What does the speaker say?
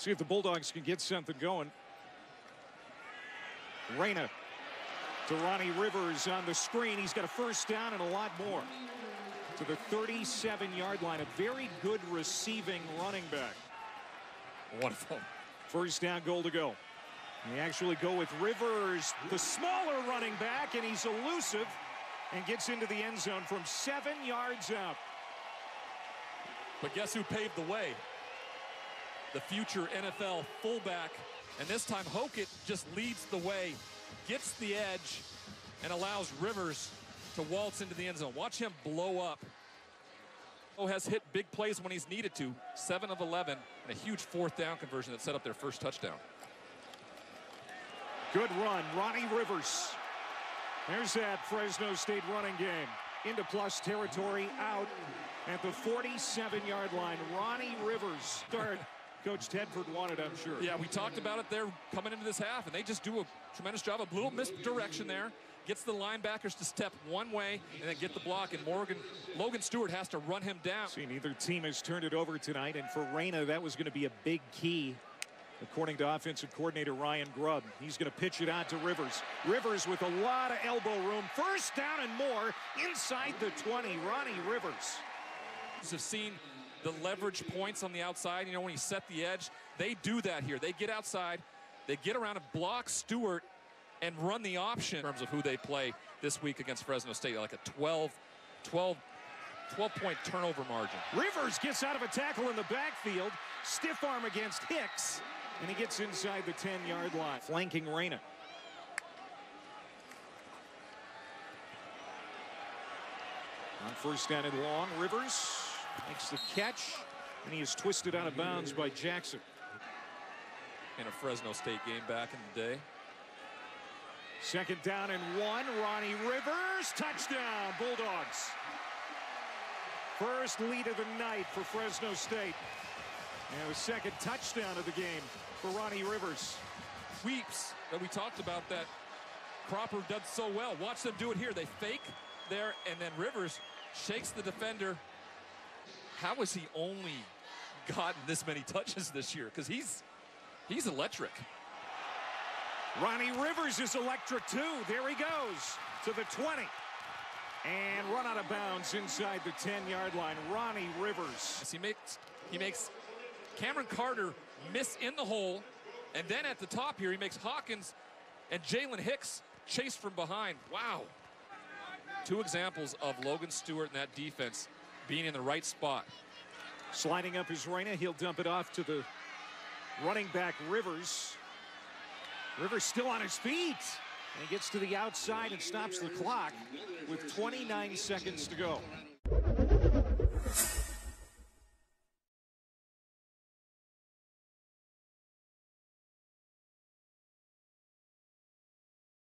See if the Bulldogs can get something going. Reyna to Ronnie Rivers on the screen. He's got a first down and a lot more. To the 37 yard line. A very good receiving running back. Wonderful. First down, goal to go. They actually go with Rivers, the smaller running back, and he's elusive and gets into the end zone from seven yards out. But guess who paved the way? The future NFL fullback. And this time, Hokit just leads the way, gets the edge, and allows Rivers to waltz into the end zone. Watch him blow up. Oh, has hit big plays when he's needed to. 7 of 11, and a huge fourth down conversion that set up their first touchdown. Good run, Ronnie Rivers. There's that Fresno State running game. Into plus territory, out at the 47-yard line. Ronnie Rivers start. Coach Tedford wanted, I'm sure. Yeah, we talked about it there coming into this half, and they just do a tremendous job. A little misdirection there. Gets the linebackers to step one way and then get the block, and Morgan Logan Stewart has to run him down. See, neither team has turned it over tonight, and for Reyna, that was going to be a big key according to offensive coordinator Ryan Grubb. He's going to pitch it out to Rivers. Rivers with a lot of elbow room. First down and more inside the 20. Ronnie Rivers. Have seen the leverage points on the outside. You know, when he set the edge, they do that here. They get outside, they get around and block Stewart and run the option in terms of who they play this week against Fresno State, like a 12, 12, 12 point turnover margin. Rivers gets out of a tackle in the backfield, stiff arm against Hicks, and he gets inside the 10 yard line, flanking Reyna. On first down and long, Rivers makes the catch, and he is twisted out of bounds by Jackson. In a Fresno State game back in the day. Second down and one, Ronnie Rivers, touchdown, Bulldogs. First lead of the night for Fresno State. And the second touchdown of the game for Ronnie Rivers. Sweeps that we talked about that Cropper does so well. Watch them do it here. They fake there, and then Rivers shakes the defender. How has he only gotten this many touches this year? Because he's he's electric. Ronnie Rivers is electric too. There he goes to the 20. And run out of bounds inside the 10-yard line. Ronnie Rivers. He makes he makes Cameron Carter miss in the hole. And then at the top here, he makes Hawkins and Jalen Hicks chase from behind. Wow. Two examples of Logan Stewart and that defense being in the right spot. Sliding up his Reyna, he'll dump it off to the running back Rivers. Rivers still on his feet. And he gets to the outside and stops the clock with 29 seconds to go.